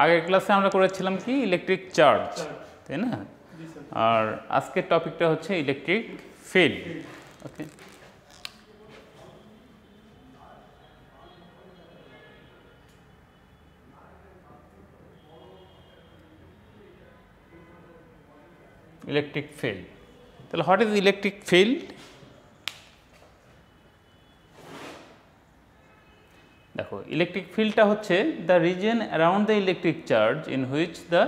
আগের ক্লাসে আমরা করেছিলাম কি? ইলেকট্রিক চার্জ তাই না? আর আজকের টপিকটা হচ্ছে electric field okay electric field তাহলে হোয়াট ইজ ইলেকট্রিক ফিল্ড দেখো ইলেকট্রিক ফিল্ডটা হচ্ছে the region around the electric charge in which the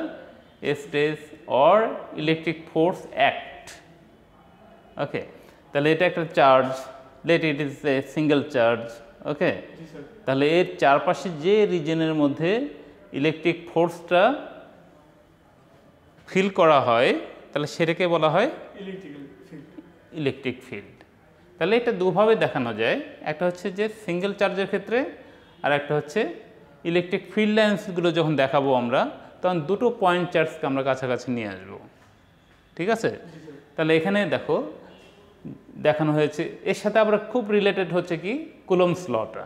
stage or electric force act okay তাহলে এটা একটা charge let it is a single charge okay তাহলে এর চারপাশে যে রিজনের মধ্যে ইলেকট্রিক ফোর্সটা ফিল করা হয় তাহলে সেটাকে বলা হয় ইলেকট্রিক ফিল্ড তাহলে এটা দুভাবে দেখানো যায়। একটা হচ্ছে যে সিঙ্গেল চার্জের ক্ষেত্রে আর একটা হচ্ছে ইলেকট্রিক ফিল্ড লাইন্সগুলো যখন দেখাবো আমরা, তখন দুটো পয়েন্ট চার্জকে আমরা কাছাকাছি নিয়ে আসব। ঠিক আছে? তাহলে এখানে দেখো, দেখানো হয়েছে। এর সাথে আবার খুব রিলেটেড হচ্ছে কি? কুলমস লটা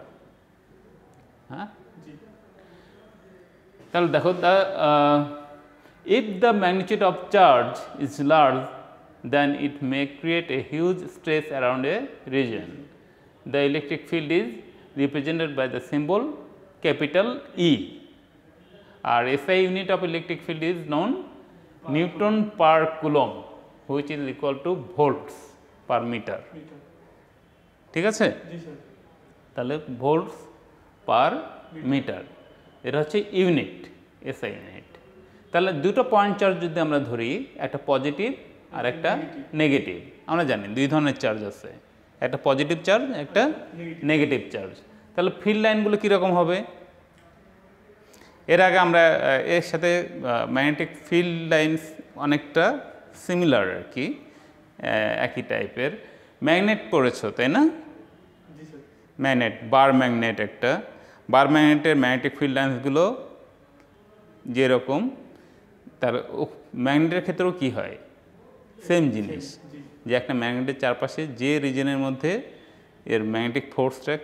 হ্যাঁ? তাহলে দেখো the if the magnitude of charge is large then it may create a huge stress around a region the electric field is represented by the symbol capital E R SI unit of electric field is non newton per coulomb which is equal to volts per metre metre ঠিক আছে? তাহলে volts per metre এটা হচ্ছে unit SI unit তাহলে দুটো point charge যদি আমরা ধরি একটা পজিটিভ আর একটা নেগেটিভ আমরা জানি দুই ধরনের চার্জ আছে। একটা পজিটিভ চার্জ একটা নেগেটিভ চার্জ তাহলে ফিল্ড লাইনগুলো কীরকম হবে? এর আগে আমরা এর সাথে ম্যাগনেটিক ফিল্ড লাইন্স অনেকটা সিমিলার আর কি একই টাইপের ম্যাগনেট পড়েছো তাই না? ম্যাগনেট বার ম্যাগনেট একটা। বার ম্যাগনেটের ম্যাগনেটিক ফিল্ড লাইন্সগুলো যেরকম তার ম্যাগনেটের ক্ষেত্রেও কি হয়? সেম জিনিস। যে একটা ম্যাগনেটের চারপাশে যে রিজনের মধ্যে এর ম্যাগনেটিক ফোর্সটা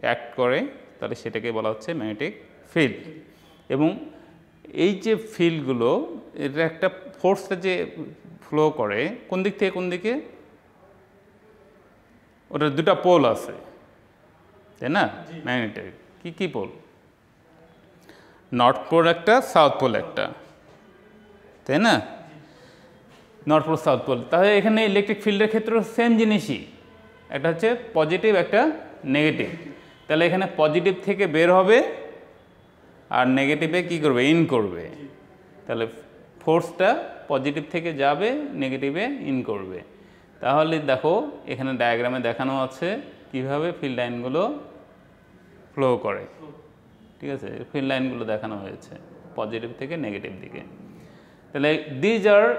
অ্যাক্ট করে তাহলে সেটাকে বলা হচ্ছে ম্যাগনেটিক ফিল্ড এবং এই যে ফিল্ডগুলো এটা একটা ফোর্সটা যে ফ্লো করে কোন দিক থেকে কোন দিকে? ওটার দুটো পোল আছে তাই না? জি। ম্যাগনেটের কি কি পোল নর্থ পোল একটা সাউথ পোল একটা তাই না? নর্থ পোল সাউথ পোল তাহলে এখানে ইলেকট্রিক ফিল্ডের ক্ষেত্রেও সেম জিনিসই। একটা হচ্ছে পজিটিভ একটা নেগেটিভ তাহলে এখানে পজিটিভ থেকে বের হবে আর নেগেটিভে কি করবে? ইন করবে। তাহলে ফোর্সটা পজিটিভ থেকে যাবে নেগেটিভে ইন করবে। তাহলে দেখো, এখানে ডায়াগ্রামে দেখানো আছে কীভাবে ফিল্ড লাইনগুলো ফ্লো করে। ঠিক আছে? ফিল্ড লাইনগুলো দেখানো হয়েছে পজিটিভ থেকে নেগেটিভ দিকে। তাহলে দিজ আর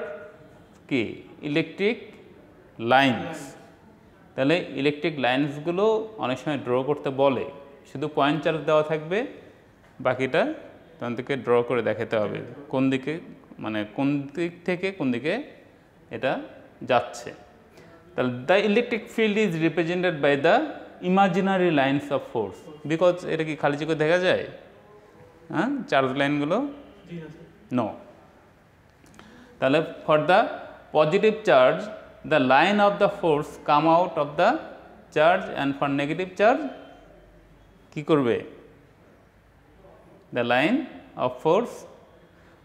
কি? ইলেকট্রিক লাইন্স তাহলে ইলেকট্রিক লাইন্সগুলো অনেক সময় ড্র করতে বলে। শুধু পয়েন্ট চার্জ দেওয়া থাকবে বাকিটা থেকে ড্র করে দেখাতে হবে। কোন দিকে মানে কোন দিক থেকে কোন দিকে এটা যাচ্ছে। তাহলে the electric field is represented by the imaginary lines of force because এটা কি খালি চোখে দেখা যায়? হ্যাঁ চার্জ লাইনগুলো নো তাহলে for the positive charge the line of the force come out of the charge and for negative charge কি করবে? The line of force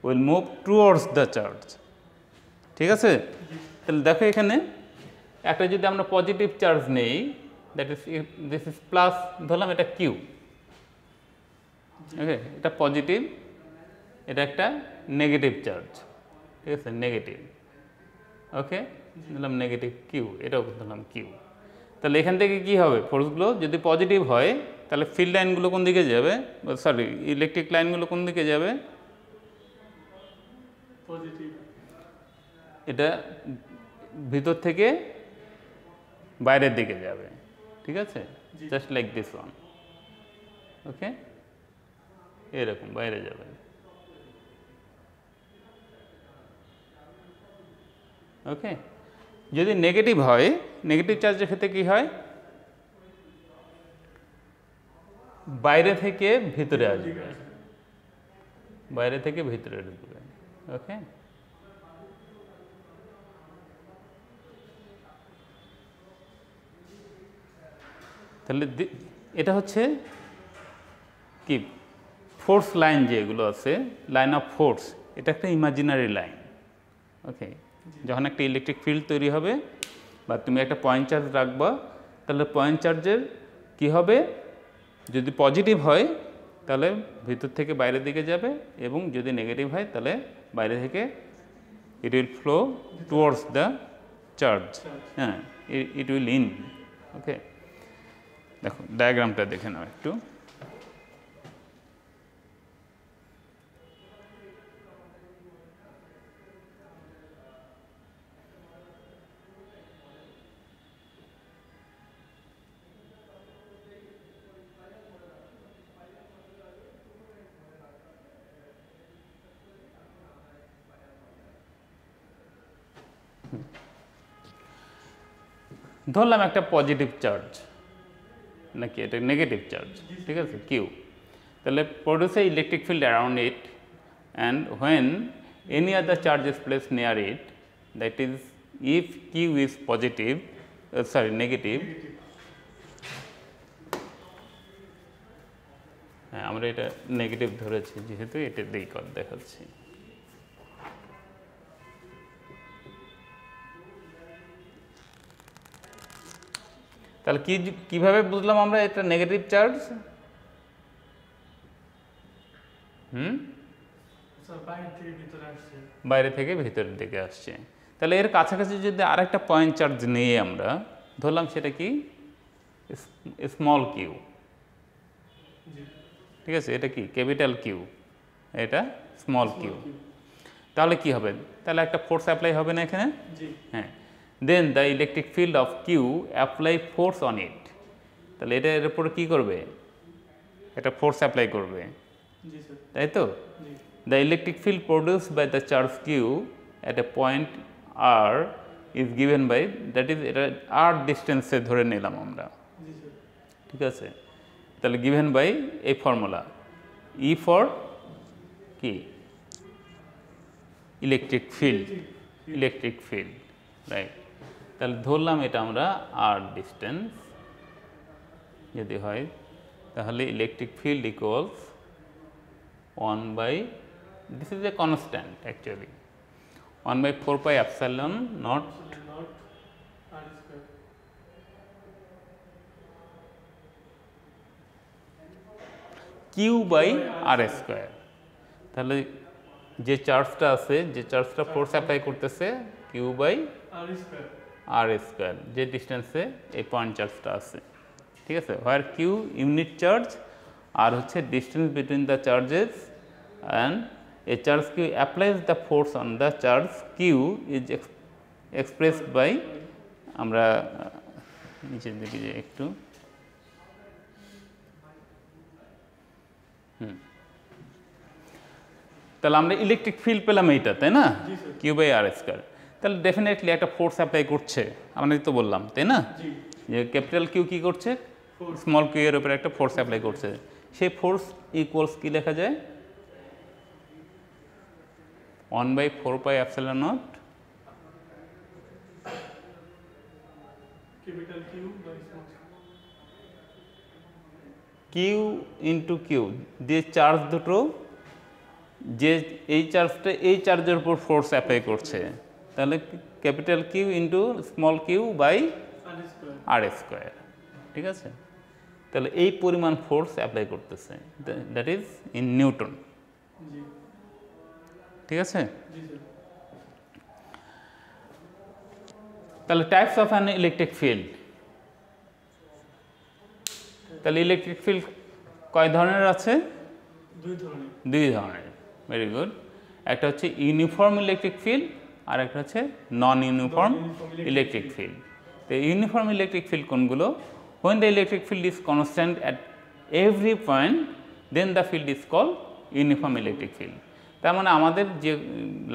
will move towards the charge ঠিক আছে? তাহলে দেখো এখানে, একটা যদি আমরা পজিটিভ চার্জ নেই that is this is plus ধরলাম এটা কিউ ওকে এটা পজিটিভ এটা একটা নেগেটিভ চার্জ ঠিক আছে? নেগেটিভ ওকে দিলাম নেগেটিভ কিউ এটাও ধরলাম কিউ তাহলে এখান থেকে কি হবে? ফোর্সগুলো যদি পজিটিভ হয় তাহলে ফিল্ড লাইনগুলো কোন দিকে যাবে? সরি ইলেকট্রিক লাইনগুলো কোন দিকে যাবে? পজিটিভ এটা ভিতর থেকে বাইরের দিকে যাবে ঠিক আছে? Just like this one okay এরকম বাইরে যাবে। ওকে যদি নেগেটিভ হয় নেগেটিভ চার্জের ক্ষেত্রে কি হয়? বাইরে থেকে ভিতরে আসবে। বাইরে থেকে ভিতরে ঢুকবে। ওকে তাহলে এটা হচ্ছে কি? ফোর্স লাইন যেগুলো আছে লাইন অফ ফোর্স এটা একটা ইমাজিনারি লাইন ওকে যখন একটা ইলেকট্রিক ফিল্ড তৈরি হবে বা তুমি একটা পয়েন্ট চার্জ রাখবা, তাহলে পয়েন্ট চার্জের কি হবে? যদি পজিটিভ হয়, তাহলে ভিতর থেকে বাইরের দিকে যাবে এবং যদি নেগেটিভ হয়, তাহলে বাইরে থেকে it will flow towards the charge হ্যাঁ ইট উইল ইন ওকে দেখো ডায়াগ্রামটা দেখে নাও একটু। ধরলাম একটা পজিটিভ চার্জ নাকি এটা নেগেটিভ চার্জ ঠিক আছে? কিউ তাহলে produce a electric field around it and when any other charge is place near it that is if Q is positive sorry negative হ্যাঁ আমরা এটা নেগেটিভ ধরেছি, যেহেতু এটা দিক দেখাচ্ছি। তাহলে কি কীভাবে বুঝলাম আমরা এটা নেগেটিভ চার্জ হুম? বাইরে থেকে ভিতরের দিকে আসছে। তাহলে এর কাছাকাছি যদি আরেকটা পয়েন্ট চার্জ নিয়ে আমরা ধরলাম সেটা কি? স্মল কিউ ঠিক আছে এটা কি? ক্যাপিটাল কিউ এটা স্মল কিউ তাহলে কি হবে? তাহলে একটা ফোর্স অ্যাপ্লাই হবে না এখানে? হ্যাঁ। Then the electric field of Q apply force on it তাহলে এটা এর উপরে কী করবে? একটা ফোর্স অ্যাপ্লাই করবে। তাই তো? জি। The electric field produced by the charge q at a point r is given by that is এটা r distance এ ধরে নিলাম আমরা। ঠিক আছে? তাহলে given by এই ফর্মুলা E for কি? Electric field electric field right তাহলে ধরলাম এটা আমরা আর ডিস্টেন্স যদি হয়, তাহলে electric field equals one by this is a constant actually one by four by epsilon naught Q by R square তাহলে যে চার্জটা আছে, যে চার্জটা ফোর্স অ্যাপ্লাই করতেছে Q by R square R square যে ডিস্টেন্সে এই পয়েন্ট চার্জটা আছে। ঠিক আছে? Where Q unit charge R হচ্ছে distance between the charges and a charge Q applies the force on the charge Q is expressed by আমরা আহ, নিচের দিকে যে একটু। হুম। তাহলে আমরা ইলেকট্রিক ফিল্ড পেলাম এইটা তাই না? কিউ বাই আর স্কোয়ার তাহলে ডেফিনেটলি একটা ফোর্স অ্যাপ্লাই করছে আমরা তো বললাম তাই না? যে ক্যাপিটাল কিউ কী করছে? স্মল কিউ এর উপরে একটা ফোর্স অ্যাপ্লাই করছে। সেই ফোর্স ইকুয়ালস কি লেখা যায়? One by four by epsilon naught Q into Q যে চার্জ দুটো যে এই চার্জটা এই চার্জের উপর ফোর্স অ্যাপ্লাই করছে। তাহলে capital Q into small Q by R square ঠিক আছে? তাহলে এই পরিমাণ ফোর্স অ্যাপ্লাই করতেছে। দ্যাট ইজ ইন নিউটন ঠিক আছে? তাহলে types of an electric field তাহলে ইলেকট্রিক ফিল্ড কয় ধরনের আছে? দুই ধরনের। ভেরি গুড একটা হচ্ছে ইউনিফর্ম ইলেকট্রিক ফিল্ড আর একটা হচ্ছে নন ইউনিফর্ম ইলেকট্রিক ফিল্ড তো ইউনিফর্ম ইলেকট্রিক ফিল্ড কোনগুলো? When the electric field is constant at every point then the field is call uniform electric field তার মানে আমাদের যে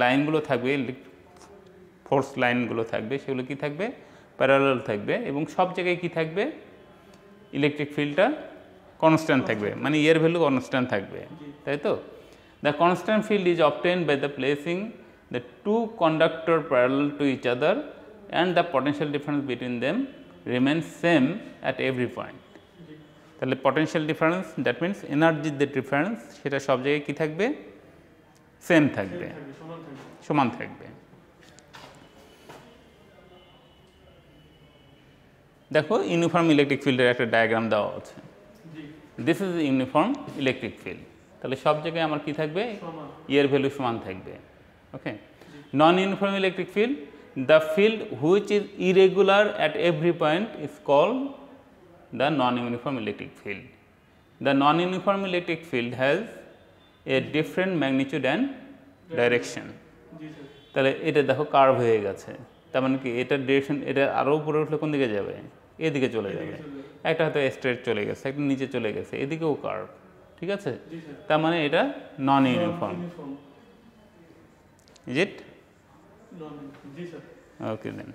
লাইনগুলো থাকবে ফোর্স লাইনগুলো থাকবে সেগুলো কি থাকবে? প্যারালাল থাকবে এবং সব জায়গায় কি থাকবে? ইলেকট্রিক ফিল্ডটা কনস্ট্যান্ট থাকবে মানে ইয়ের ভ্যালু কনস্ট্যান্ট থাকবে তাই তো? The constant field is obtained by the placing the two conductor parallel to each other and the potential difference between them remains same at every point. তাহলে পটেনশিয়াল ডিফারেন্স দ্যাট মিন্স এনার্জির যে difference সেটা সব জায়গায় কী থাকবে? Same থাকবে। সমান থাকবে। দেখো ইউনিফর্ম ইলেকট্রিক ফিল্ডের একটা ডায়াগ্রাম দেওয়া আছে। This is uniform electric field তাহলে সব জায়গায় আমার কি থাকবে? ইয়ের ভ্যালু সমান থাকবে। Okay non uniform electric field the field which is irregular at every point is called the non uniform electric field the non uniform electric field has a different magnitude and direction তাহলে এটা দেখো curve হয়ে গেছে। তার মানে কি? এটার direction এটা আরও উপরে উঠলে কোন দিকে যাবে? এদিকে চলে যাবে। একটা হয়তো স্ট্রেট চলে গেছে একটা নিচে চলে গেছে। এদিকেও কার্ভ ঠিক আছে? তার মানে এটা non uniform uniform is it non G sir okay then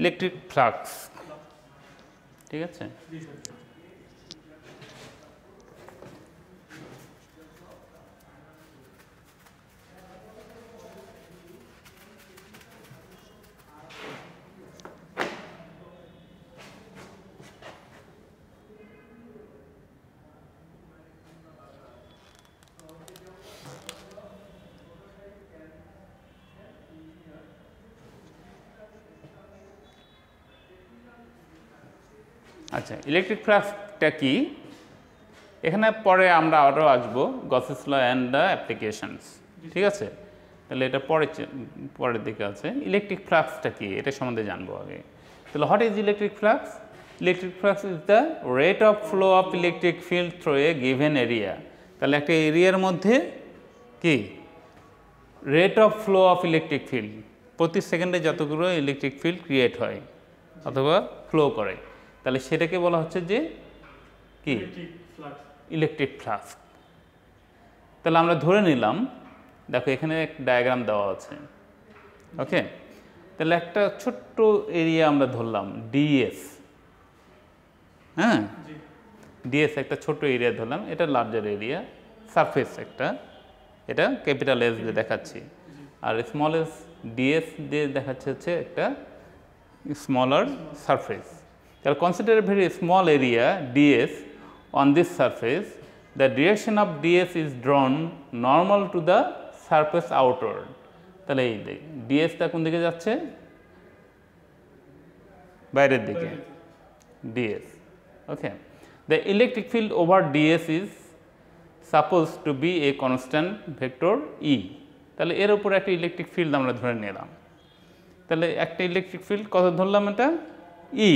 electric flux ঠিক আছে? আচ্ছা ইলেকট্রিক ফ্লাক্সটা কি? এখানে পরে আমরা আরও আসব Gauss's law and the applications ঠিক আছে? তাহলে এটা পরে পরের দিকে আছে। ইলেকট্রিক ফ্লাক্সটা কি? এটা সম্বন্ধে জানব আগে। তাহলে what is electric flux electric flux is the rate of flow of electric field through a given area তাহলে একটা এরিয়ার মধ্যে কি? Rate of flow of electric field প্রতি সেকেন্ডে যতগুলো ইলেকট্রিক ফিল্ড ক্রিয়েট হয়, অথবা ফ্লো করে। তাহলে সেটাকে বলা হচ্ছে যে কি? ইলেকট্রিক ফ্লাক্স তাহলে আমরা ধরে নিলাম দেখো এখানে এক ডায়াগ্রাম দেওয়া আছে। ওকে তাহলে একটা ছোট্ট এরিয়া আমরা ধরলাম ডিএস হ্যাঁ? ডিএস একটা ছোট এরিয়া ধরলাম এটা লার্জার এরিয়া সারফেস একটা। এটা ক্যাপিটাল এস দিয়ে দেখাচ্ছি। আর স্মল এস ডিএস দিয়ে দেখাচ্ছে হচ্ছে একটা স্মলার সারফেস তাহলে consider very small area DS on this surface the direction of DS is drawn normal to the surface outward তাহলে এই ডিএসটা কোন দিকে যাচ্ছে? বাইরের দিকে। Ds okay. The electric field over ds is supposed to be a constant vector e. তাহলে এর উপর একটা ইলেকট্রিক ফিল্ড আমরা ধরে নিলাম। তাহলে একটা ইলেকট্রিক ফিল্ড কত ধরলাম এটা? ই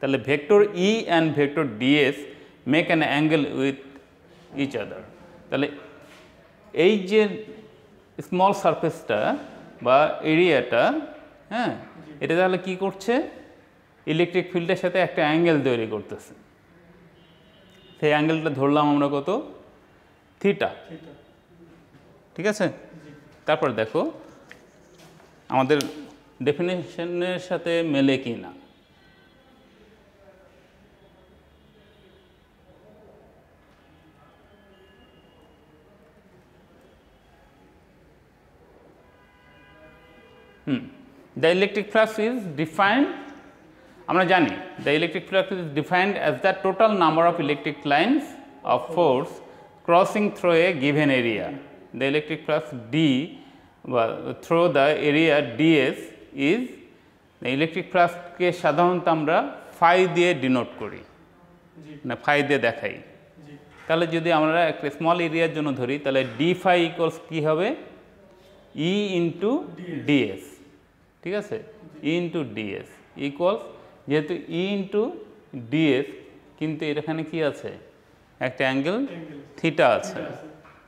তাহলে vector E and vector DS make an angle with each other তাহলে এই যে স্মল সারফেসটা বা এরিয়াটা হ্যাঁ এটা তাহলে কি করছে? ইলেকট্রিক ফিল্ডের সাথে একটা অ্যাঙ্গেল তৈরি করতেছে। সেই অ্যাঙ্গেলটা ধরলাম আমরা কত? থিটা থিটা ঠিক আছে? তারপর দেখো, আমাদের ডেফিনেশনের সাথে মেলে কি না the electric flux is defined আমরা জানি the electric flux is defined as the total number of electric lines of force crossing through a given area the electric flux D বা through the area DS is the electric ফ্লাক্সকে সাধারণত আমরা phi দিয়ে denote করি মানে phi দিয়ে দেখাই। তাহলে যদি আমরা একটা স্মল এরিয়ার জন্য ধরি তাহলে ডি ফাই ইকুয়ালস কী হবে? ই ইন্টু ডিএস ঠিক আছে? ই ইন্টু ডিএস ইকুয়ালস যেহেতু ই ইন্টু ডিএস কিন্তু এখানে কি আছে? একটা অ্যাঙ্গেল থিটা আছে।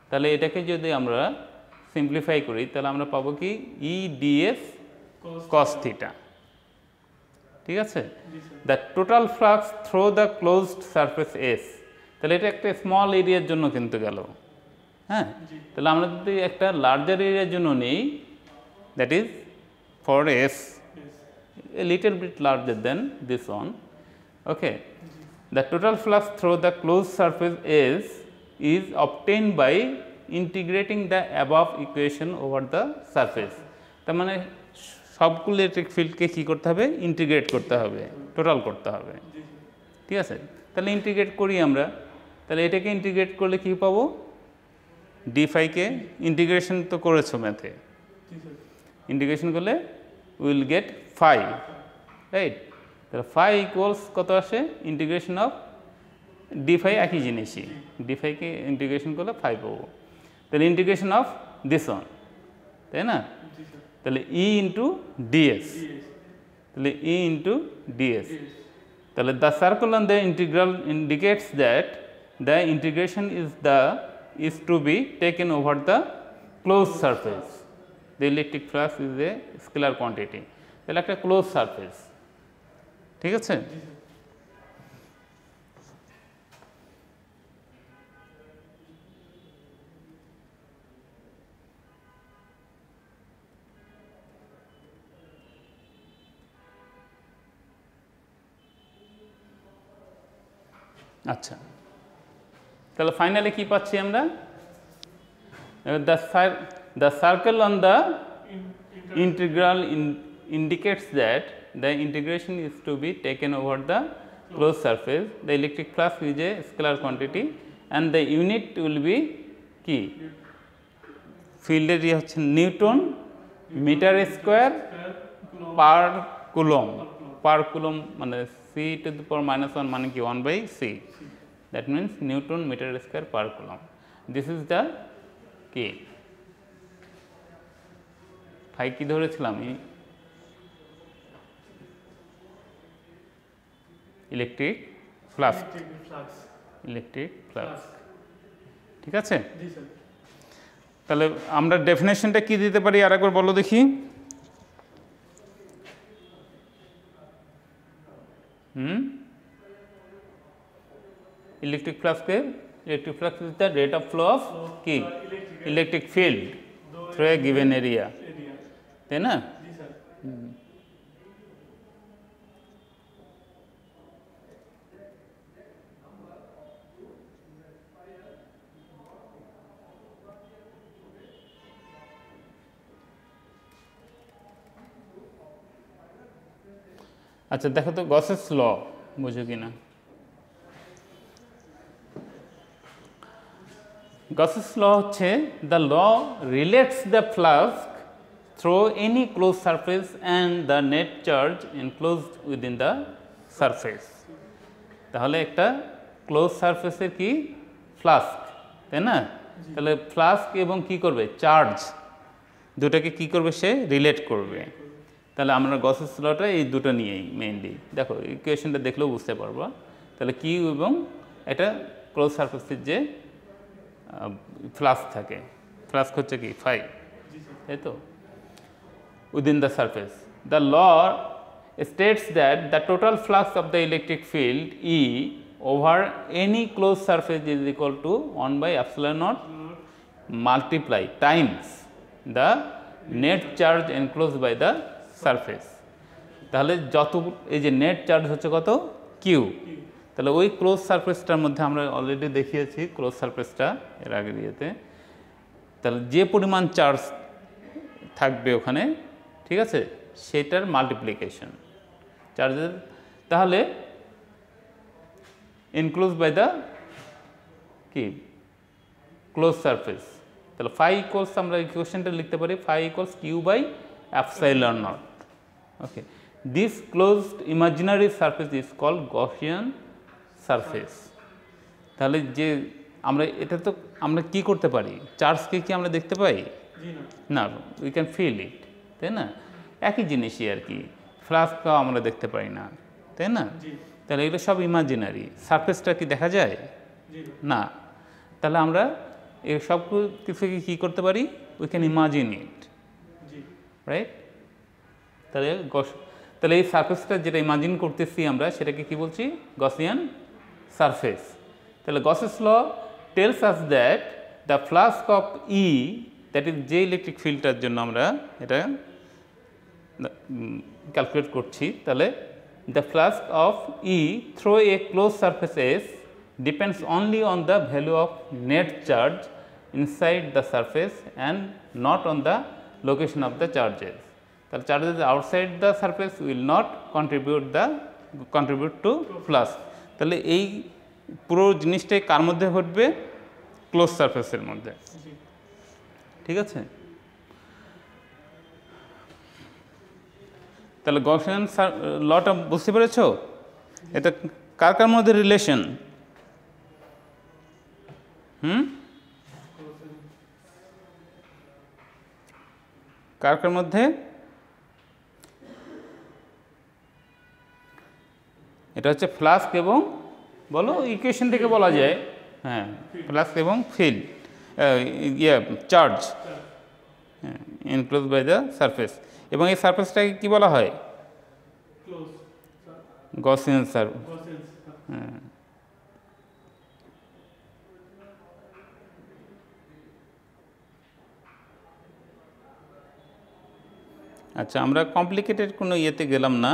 তাহলে এটাকে যদি আমরা সিম্পলিফাই করি তাহলে আমরা পাবো কি? ই ডিএস কস থিটা ঠিক আছে? The total flux through the closed surface S তাহলে এটা একটা স্মল এরিয়ার জন্য কিন্তু গেল। হ্যাঁ? তাহলে আমরা যদি একটা লার্জার এরিয়ার জন্য নিই that is S yes a little bit larger than this one. Okay. The total flux through the closed surface is is obtained by integrating the above equation over the surface. তার মানে সবগুলো electric ফিল্ডকে কী করতে হবে integrate করতে হবে total করতে হবে ঠিক আছে তাহলে ইন্টিগ্রেট করি আমরা তাহলে এটাকে ইন্টিগ্রেট করলে কী পাবো ডি ফাইকে ইন্টিগ্রেশন তো করেছ ম্যাথে ইন্টিগ্রেশন করলে উইল গেট ফাইভ রাইট তাহলে ফাইভ ইকুয়ালস কত আসে? ইন্টিগ্রেশন অফ ডি ফাই একই জিনিসই। ডি ফাইকে ইন্টিগ্রেশন করলে ফাইভ পাবো। তাহলে ইন্টিগ্রেশন অফ দিস ওয়ান তাই না? তাহলে ই ইন্টু ডিএস তাহলে ই ইন্টু ডিএস তাহলে the circle on the integral indicates that the integration is the is to be taken over the close surface the electric flux is a scalar quantity তাহলে একটা close surface ঠিক আছে? আচ্ছা। তাহলে finally কি পাচ্ছি আমরা? The The circle on the in integral in, indicates that the integration is to be taken over the closed surface. The electric flux is a scalar quantity and the unit will be কি ফিল্ডের ইয়ে হচ্ছে newton metre square per coulomb per coulomb মানে C to the power minus one মানে কি one by C that means newton metre square per coulomb this is the কি Phi কি ধরেছিলাম? ইলেকট্রিক ফ্লাস্ক ইলেকট্রিক ফ্লাস্ক ঠিক আছে? তাহলে আমরা ডেফিনেশনটা কি দিতে পারি? আর একবার বলো দেখি। হুম? Electric ফ্লাক্সকে electric flux is the rate of flow of কি? Electric field through a given area তাই না? আচ্ছা দেখো তো গসেস ল বুঝো কি না গসেস ল হচ্ছে the law relates the flux through any close surface and the net charge enclosed within the surface তাহলে একটা ক্লোজ সারফেসের কি? ফ্লাস্ক তাই না? তাহলে ফ্লাস্ক এবং কি করবে? চার্জ দুটাকে কি করবে? সে রিলেট করবে। তাহলে আমরা গসেস লটা এই দুটো নিয়েই মেইনলি দেখো ইকুয়েশনটা দেখলেও বুঝতে পারব। তাহলে কি এবং এটা ক্লোজ সারফেসের যে ফ্লাস্ক থাকে। ফ্লাস্ক হচ্ছে কি? স্যার তাই তো? Within the surface. The law states that the total flux of the electric field E over any closed surface is equal to 1 by epsilon naught multiply times the net charge enclosed by the surface. তাহলে যত এই যে net charge হচ্ছে কত Q তাহলে ওই close সারফেসটার মধ্যে আমরা অলরেডি দেখিয়েছি ক্লোজ সারফেসটা এর আগের ইয়েতে তাহলে যে পরিমাণ চার্জ থাকবে ওখানে ঠিক আছে? সেটার মাল্টিপ্লিকেশন চার্জের তাহলে ইনক্লোজ বাই দ্য কি? ক্লোজ সারফেস তাহলে ফাই ইকুয়ালস আমরা এই ইকুয়েশনটা লিখতে পারি phi equals Q by epsilon naught okay this closed imaginary surface is call Gaussian surface তাহলে যে আমরা এটা তো আমরা কি করতে পারি? চার্জকে কি আমরা দেখতে পাই? না। উই ক্যান ফিল ইট তাই না? একই জিনিসই আর কি। ফ্লাস্কটাও আমরা দেখতে পাই না তাই না? তাহলে এগুলো সব ইমাজিনারি সারফেসটা কি দেখা যায়? না। তাহলে আমরা এই সব কিছুকে কী করতে পারি? We can imagine it right তাহলে গস তাহলে এই সারফেসটা যেটা ইমাজিন করতেছি আমরা সেটাকে কি বলছি? গসিয়ান সারফেস তাহলে Gauss's law tells us that the flux of E that is যে ইলেকট্রিক ফিল্ডটার জন্য আমরা এটা ক্যালকুলেট করছি তাহলে the flux of E through a close surface S depends only on the value of net charge inside the surface and not on the location of the charges তাহলে charges outside the surface will not contribute the contribute to flux তাহলে এই পুরো জিনিসটাই কার মধ্যে ঘটবে? Close সারফেসের মধ্যে। ঠিক আছে? তাহলে গসিয়ান লটা বুঝতে পেরেছ? এটা কার কার মধ্যে রিলেশন হুম? কার কার মধ্যে? এটা হচ্ছে ফ্লাস্ক এবং, বলো ইকুয়েশন থেকে বলা যায়। হ্যাঁ ফ্লাস্ক এবং ফিল ইয়ে charge enclose by the surface এবং এই সারফেসটাকে কি বলা হয়? গসিয়ান সার গসেন্স আচ্ছা আমরা কমপ্লিকেটেড কোনো ইয়েতে গেলাম না।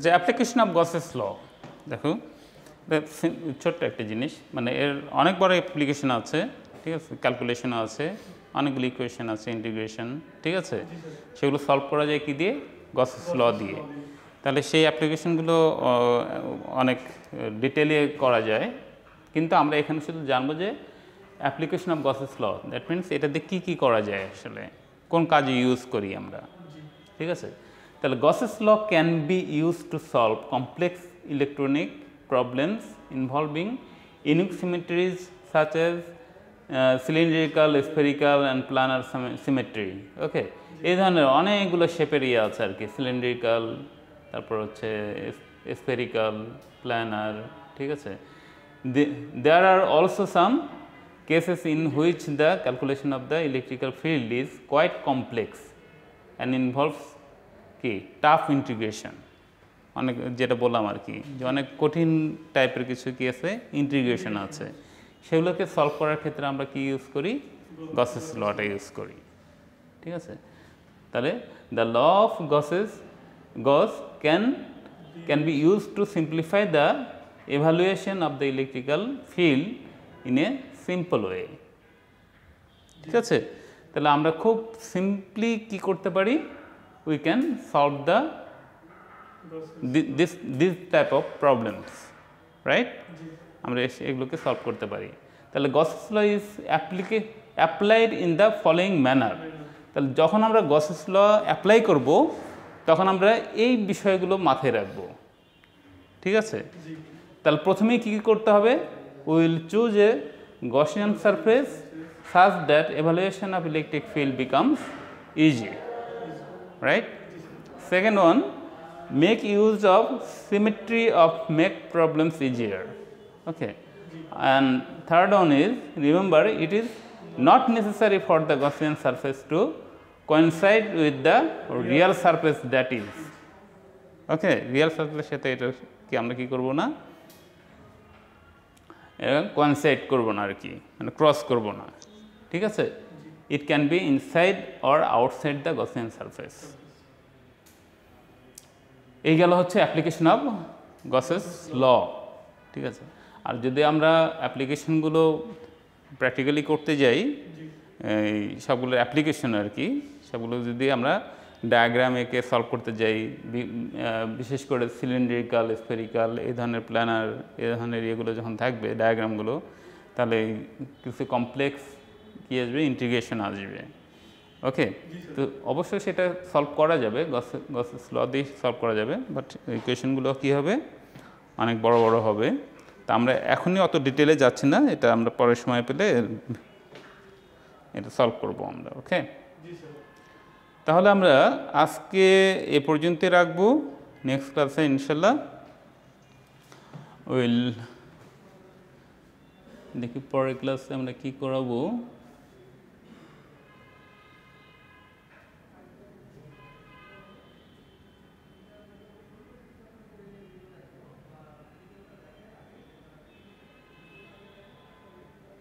আচ্ছা অ্যাপ্লিকেশন অফ গসেস ল দেখো ছোট্ট একটা জিনিস মানে এর অনেক বড় অ্যাপ্লিকেশন আছে, ঠিক আছে ক্যালকুলেশন আছে, অনেকগুলো ইকুয়েশন আছে ইন্টিগ্রেশন ঠিক আছে, সেগুলো সলভ করা যায় কি দিয়ে? গসেস ল দিয়ে। তাহলে সেই অ্যাপ্লিকেশনগুলো অনেক ডিটেলে করা যায়, কিন্তু আমরা এখানে শুধু জানব যে application of Gauss's law that means এটা দিয়ে কী কী করা যায় আসলে, কোন কাজে ইউজ করি আমরা, ঠিক আছে? তাহলে Gauss's law can be use to solve complex electronic problems involving unique symmetries such as cylindrical spherical and planar symmetry okay এই ধরনের অনেকগুলো শেপের ইয়ে আছে আর কি সিলিন্ড্রিক্যাল তারপর হচ্ছে স্ফেরিক্যাল প্ল্যানার ঠিক আছে? There are also some cases in which the calculation of the electrical field is quite complex and involves কি? টাফ ইন্টিগ্রেশন অনেক, যেটা বললাম আর কি, যে অনেক কঠিন টাইপের কিছু কি আছে? ইন্টিগ্রেশন আছে। সেগুলোকে সলভ করার ক্ষেত্রে আমরা কি ইউজ করি? গসেস লটা ইউজ করি। ঠিক আছে? তাহলে the law of Gauss's Gauss can can be use to simplify the evaluation of the electrical field in a simple way ঠিক আছে? তাহলে আমরা খুব সিম্পলি কি করতে পারি? We can solve the this this type of problems right আমরা এগুলোকে সলভ করতে পারি। তাহলে Gauss's law is applic applied in the following manner তাহলে যখন আমরা গসেস ল অ্যাপ্লাই করব, তখন আমরা এই বিষয়গুলো মাথায় রাখব। ঠিক আছে? তাহলে প্রথমেই কী কী করতে হবে? Will choose a Gaussian surface such that evaluation of electric field becomes easy right second one make use of symmetry of make problems easier okay and third one is remember it is not necessary for the gaussian surface to coincide with the real surface that is okay real সার্কেলের সাথে এটা কি আমরা কি করব না কোয়ানসাইড করব না আর কি মানে ক্রস করব না it can be inside or outside the Gaussian surface এই গেল হচ্ছে অ্যাপ্লিকেশন অফ গসেস ল ঠিক আছে? আর যদি আমরা অ্যাপ্লিকেশনগুলো প্র্যাকটিক্যালি করতে যাই, এই সবগুলো অ্যাপ্লিকেশন আর কি, সবগুলো যদি আমরা ডায়াগ্রাম এঁকে সলভ করতে যাই বিশেষ করে সিলিন্ড্রিক্যাল স্ফেরিক্যাল এই ধরনের প্ল্যানার এই ধরনের ইয়েগুলো যখন থাকবে ডায়াগ্রামগুলো তাহলে কিছু কমপ্লেক্স কী আসবে? ইন্টিগ্রেশন আসবে। ওকে তো অবশ্যই সেটা সলভ করা যাবে। গসেস ল দিয়ে সলভ করা যাবে। বাট ইকুয়েশনগুলো কী হবে? অনেক বড় বড় হবে। তা আমরা এখনই অত ডিটেলে যাচ্ছি না। এটা আমরা পরের সময় পেলে এটা সলভ করব আমরা। ওকে তাহলে আমরা আজকে এ পর্যন্ত রাখব। নেক্সট ক্লাসে ইনশাল্লাহ উইল দেখি পরের ক্লাসে আমরা কি করাবো।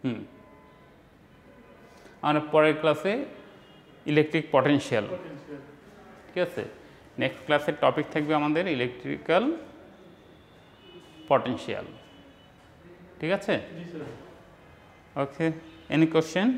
হুম। আমরা পরের ক্লাসে ইলেকট্রিক পটেনশিয়াল ঠিক আছে? নেক্সট ক্লাসের টপিক থাকবে আমাদের ইলেকট্রিক্যাল পটেনশিয়াল ঠিক আছে? ওকে এনি কোশ্চেন